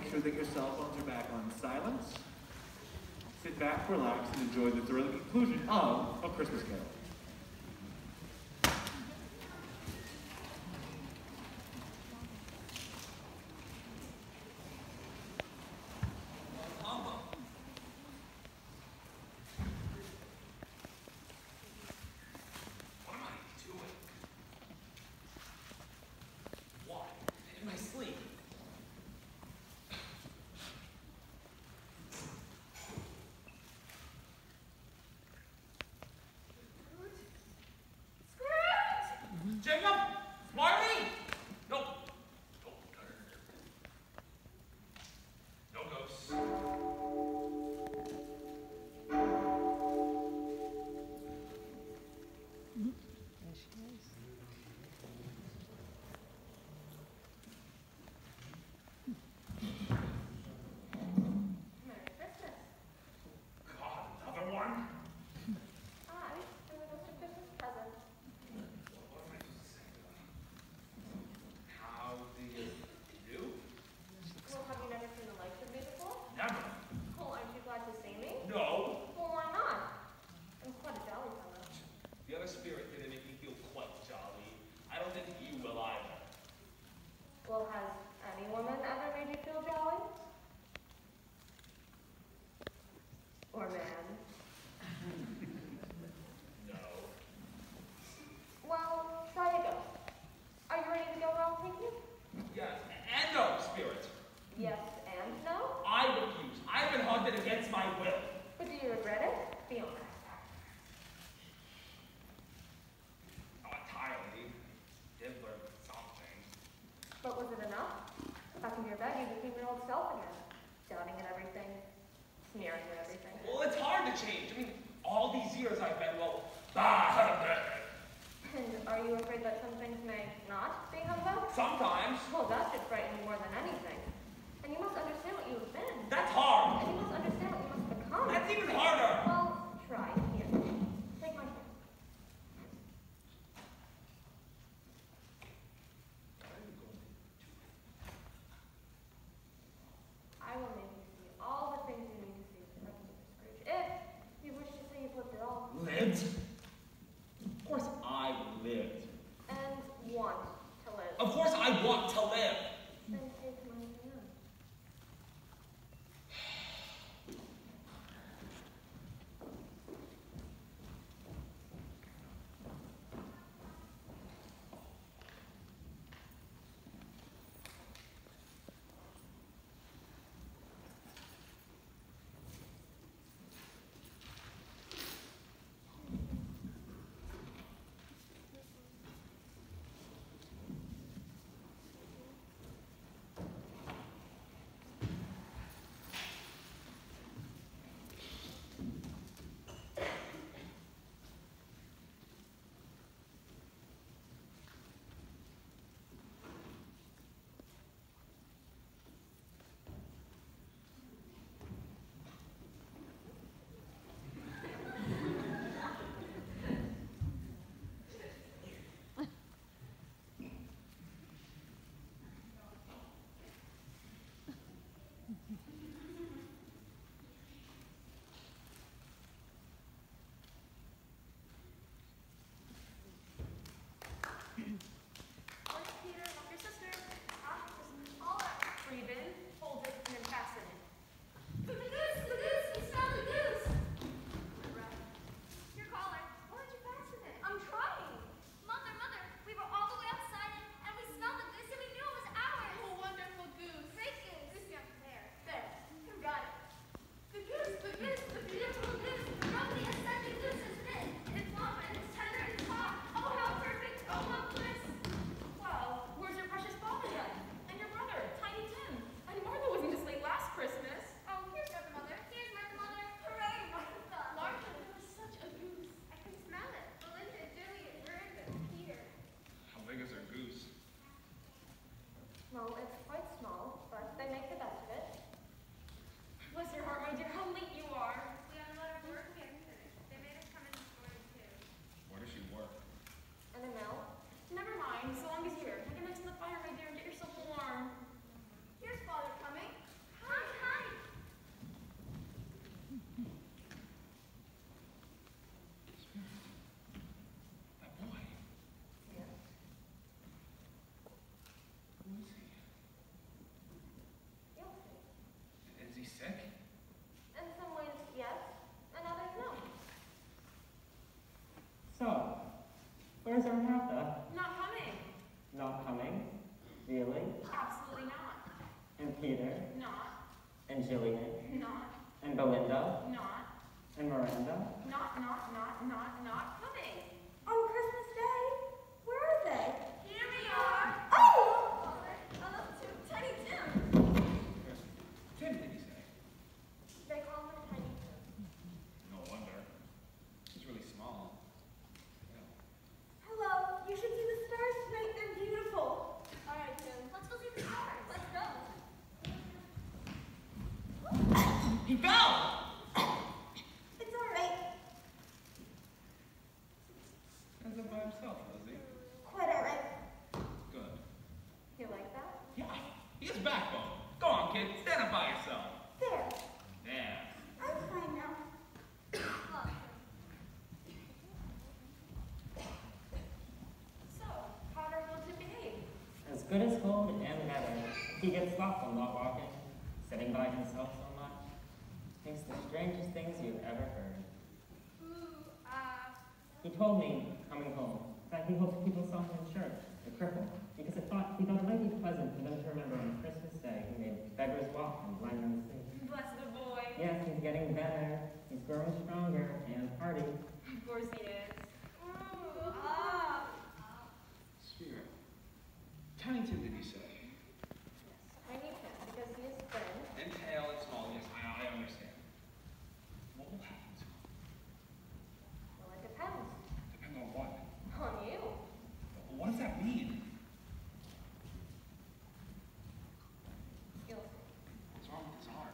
make sure that your cell phones are back on silent. Sit back, relax, and enjoy the thrilling conclusion of A Christmas Carol. shouting at everything, sneering at everything. Well, it's hard to change. I mean, all these years I've been, well, bah, And are you afraid that some things may not be humbug? Sometimes. Well, that should frighten you more than anything. And you must understand And Jillian, not, and Belinda, not, and Miranda. not, not, not, not, not coming. On Christmas Day? Where are they? Here we are. Oh! Uh, to Tiny Tim. Tim, did he say? They call him Tiny No wonder. He's really small. Hello. You should see the stars tonight. They're beautiful. All right, Tim. Let's go see the stars. Let's go. He fell! It's all right. Stands up by himself, does he? Quite all right. Good. You like that? Yeah, he has backbone. Go on, kid. Stand up by yourself. There. Yeah. I'm fine now. So, how did everyone to behave? As good as gold and better. He gets thoughtful not walking, sitting by himself so much. Thinks the strangest things you've ever heard. Ooh, uh, He told me, coming home, that he hoped people saw him in church, the cripple, because it thought, he thought it might be pleasant for them to remember on Christmas Day he made beggars walk and blind men see. bless the boy. Yes, he's getting better, he's growing stronger and hardy. Of course he is. Ooh, ah. Spirit. Tiny Tim, did he say? Tiny Tim, because he is thin. And tail and small, yes, I, I understand. What will happen to him? Well, it depends. Depends on what. On you. What does that mean? You'll see. What's wrong with his arm?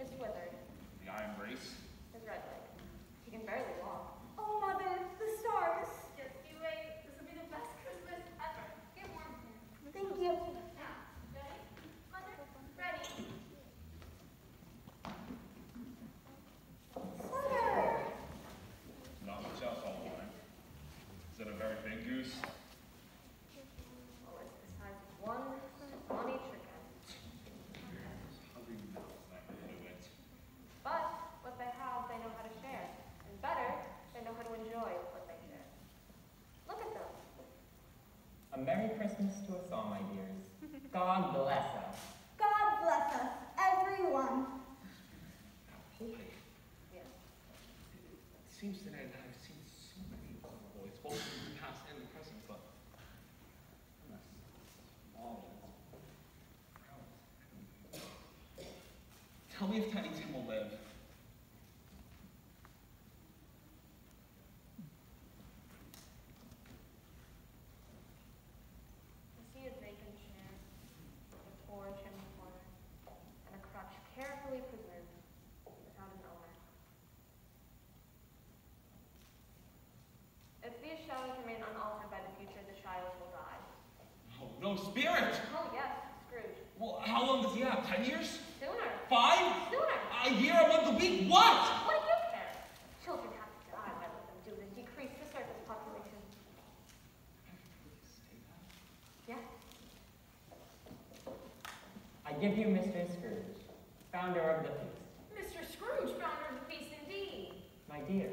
It's withered. The iron brace? His red leg. He can barely walk. Oh, Mother, the stars. Just you wait. This will be the best Christmas ever. Get warm here. Thank you. Now, ready? Mother, ready. Sutter. Not much else all the time. Is it a very big goose? Oh, it's the size of one funny chicken. Hungry mouth, I knew it. But what they have, they know how to share. And better, they know how to enjoy what they share. Look at them. A Merry Christmas to us all, my dears. God bless us. God bless us, everyone. Now, boy, Yes. it seems today that I've seen so many little boys, both in the past and the present, but I'm a. Tell me if Tiny Tim will live. You see a vacant chair, with a torch in the corner, and a crutch carefully preserved without an owner. If these shadows remain unaltered by the future, the child will die. Oh, no, Spirit! Oh yes, Scrooge. Well, how long does he have? Ten years? Sooner. Five? Sooner. A year, a month, a week? What? What do you care? Children have to die. Why let them do this? Decrease the surface population. Yeah. I give you Mr. Scrooge, founder of the feast. Mr. Scrooge, founder of the feast indeed. My dear,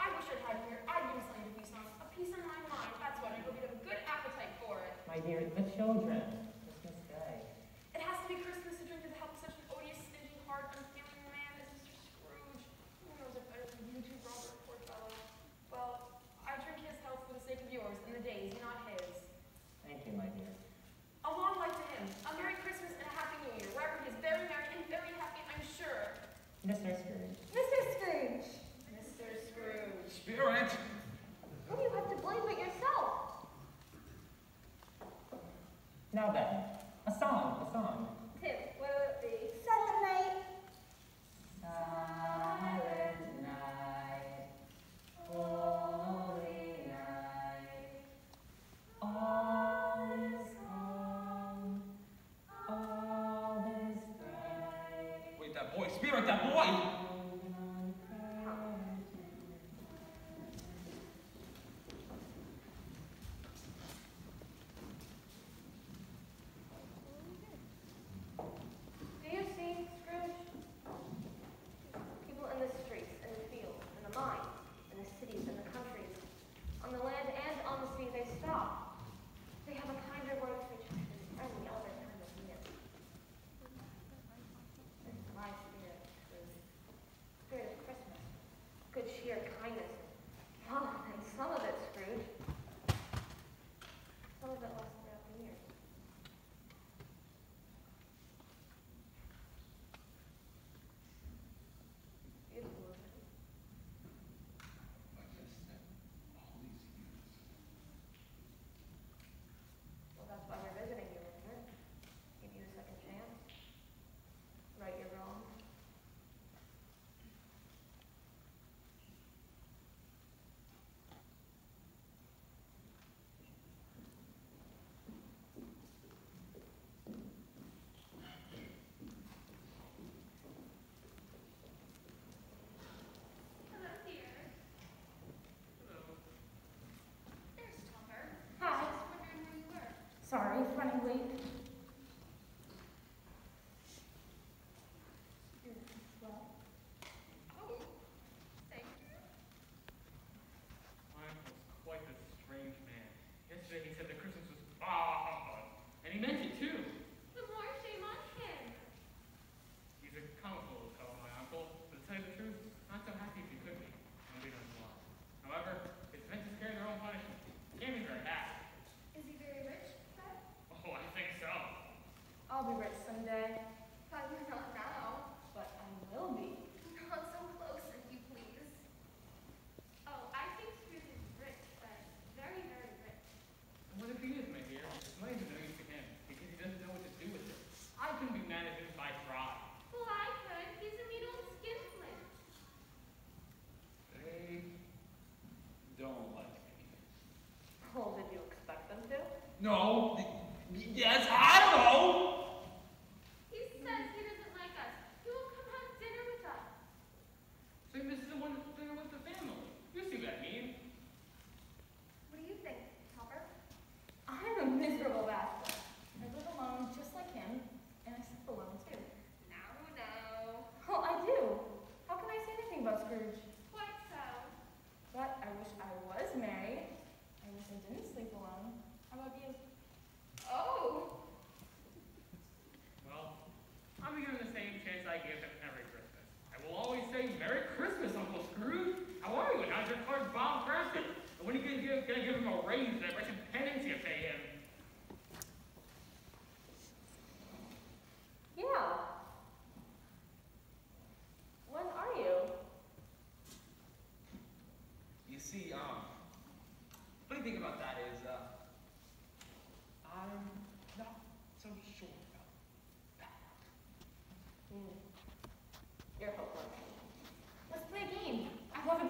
I wish I'd had here. I'd been something to feast on. A piece of my mind. That's what I hope you have a good appetite for it. My dear, the children, Christmas Day. It has to be Christmas to drink to the health of such an odious, stingy, hard, unfeeling man as Mr. Scrooge. Who knows it better than you two, Robert, poor fellow? Well, I drink his health for the sake of yours and the days, not his. Thank you, my dear. A long life to him. A Merry Christmas and a Happy New Year, wherever he is very merry and very happy, I'm sure. Mr. Scrooge, Mr.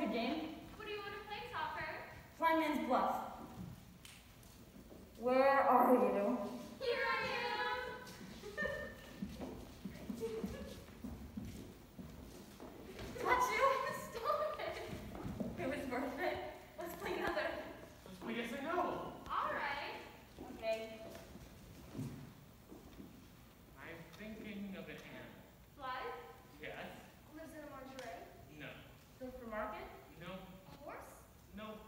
a game? What do you want to play, Topper? Blind man's Bluff. No. Horse? No.